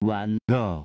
玩呢。